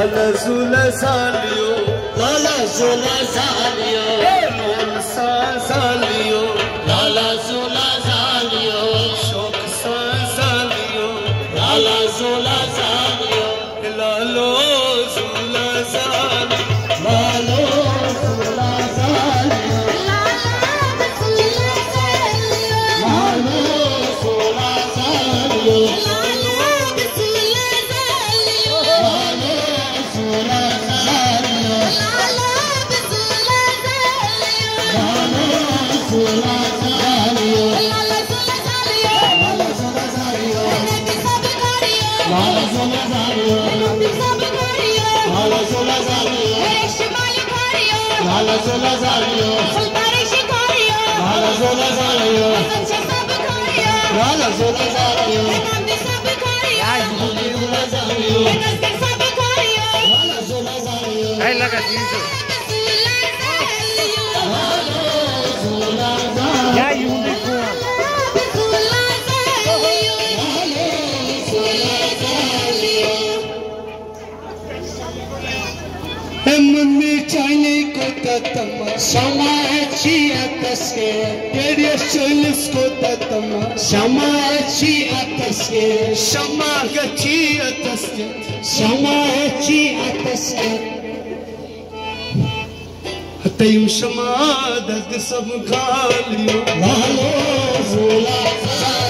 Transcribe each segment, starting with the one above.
सालियो। लाला सोलो सालियो। सालियो। लाला सोन सालियो। सो सालियो। लाला सोल सालियो। लालो सोन साल والا سلا ساليو تما سماچي اٿس کي بي ڊي اس چيلس کو تما سماچي اٿس کي سما گتي سب خاليو لا زولا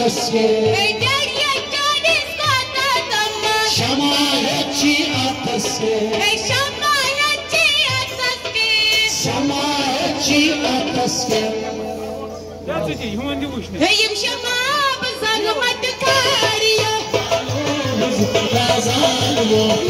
तस्य क्षमा रचि अतस्य क्षमा रचि अतस्य هيم شباب ظلمت كاريا لا ظلمت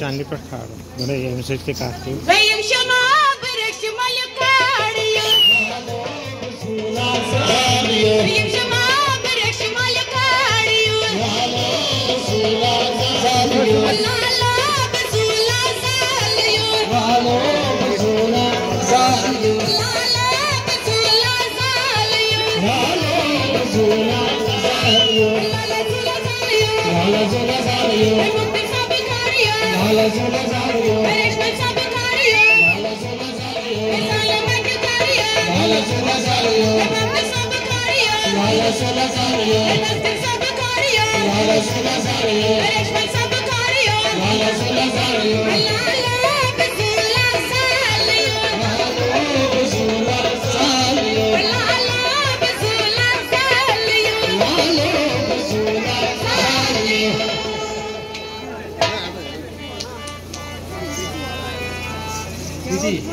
ಚಾಂದಿ ಪಟ್ ಕಾಡು ಬರೀ ಎಮ್ ಸೆಟ್ಗೆ ಕಾಡ್ತೀವಿ ಸಾಲಿಯೋ Gracias.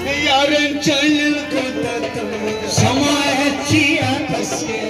هي يارن چلين ڪٿي تما وقتي آٿي